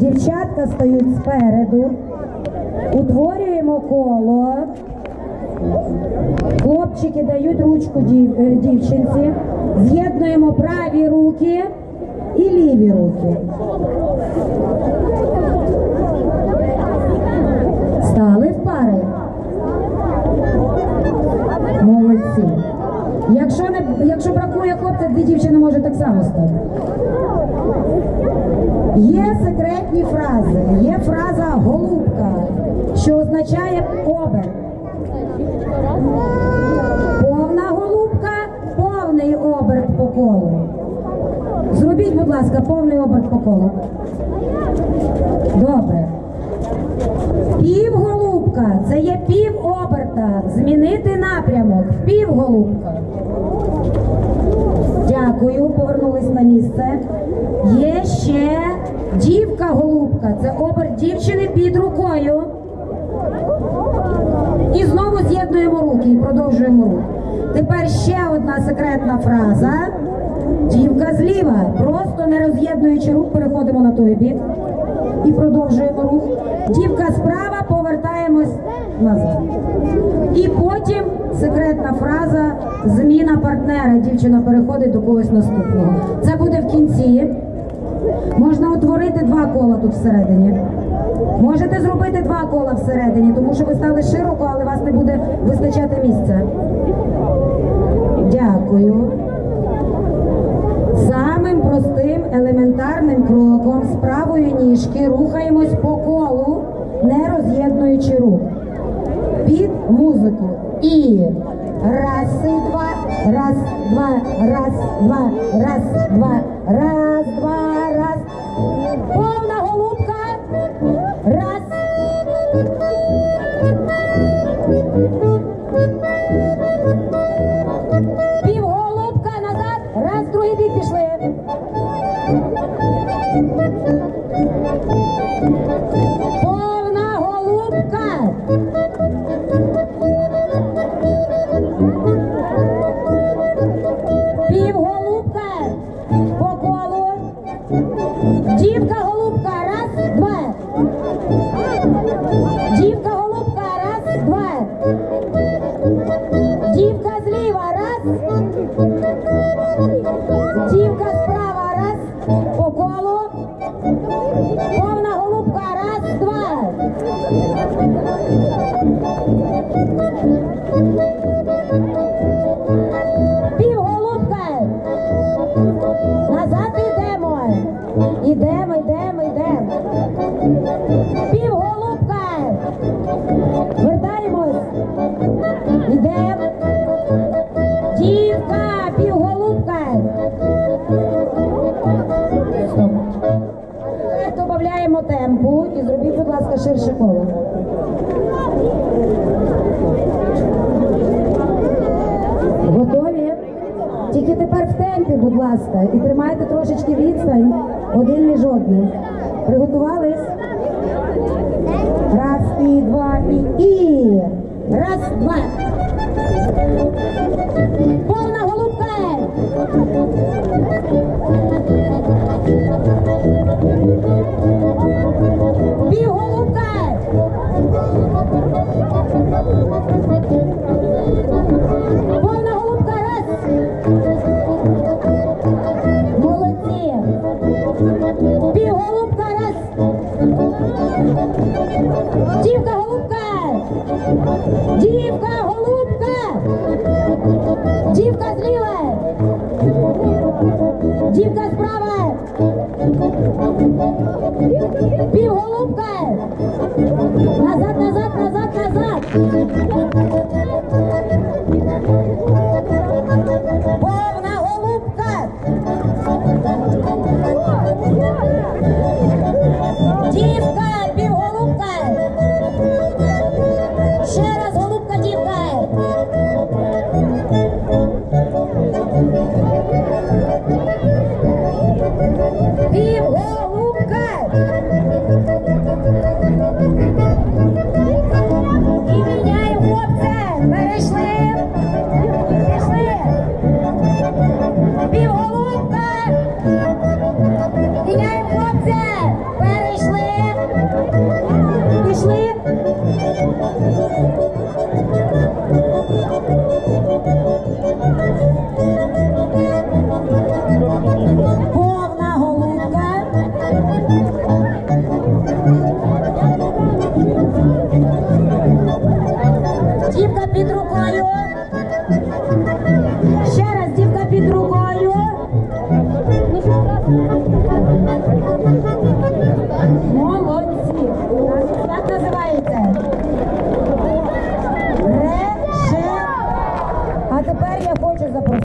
Дівчатка стають спереду. Утворюємо коло. Хлопчики дають ручку дів- е, дівчинці. З'єднуємо праві руки і ліві руки. Стали в пари. Молодці. Якщо не якщо бракує хлопця, дві дівчини може так само стати. Є секретні фрази. Є фраза голубка, що означає оберт. Повна голубка, повний оберт по колу. Зробіть, будь ласка, повний оберт по колу. Добре. Півголубка це є пів оберта. Змінити напрямок. Півголубка. Дякую, повернулись на місце. Є ще дівка-голубка. Це оберт дівчини під рукою. І знову з'єднуємо руки і продовжуємо рух. Тепер ще одна секретна фраза. Дівка зліва. Просто не роз'єднуючи рук, переходимо на той бік і продовжуємо рух. Дівка справа, повертаємось назад. І потім секретна фраза зміна партнера. Дівчина переходить до когось наступного. Це буде в кінці. Можна утворити два кола тут всередині. Можете зробити два кола всередині, тому що ви стали широко, але вас не буде вистачати місця. Елементарним кроком з правої ніжки рухаємось по колу, не роз'єднуючи рук. Під музику. І раз, і два, раз, два, раз, два, раз, два, раз, два, раз. Повна голубка. Дівка голубка. Раз, два. Дівка голубка. Раз, два. Дівка зліва. Раз. Дівка справа. Раз. По колу. Повна голубка. Раз, два. Півголубка. Вертаємось. Йдемо. Дівка, півголубка. Додаємо темпу і зробіть, будь ласка, ширше коло. Готові? Тільки тепер в темпі, будь ласка, і тримайте трошечки відстань один між одним. Приготувались? Раз, і два, і і. Раз, два. Повна голубка. Дівка голубка. Дівка зліва. Дівка справа. Півголубка.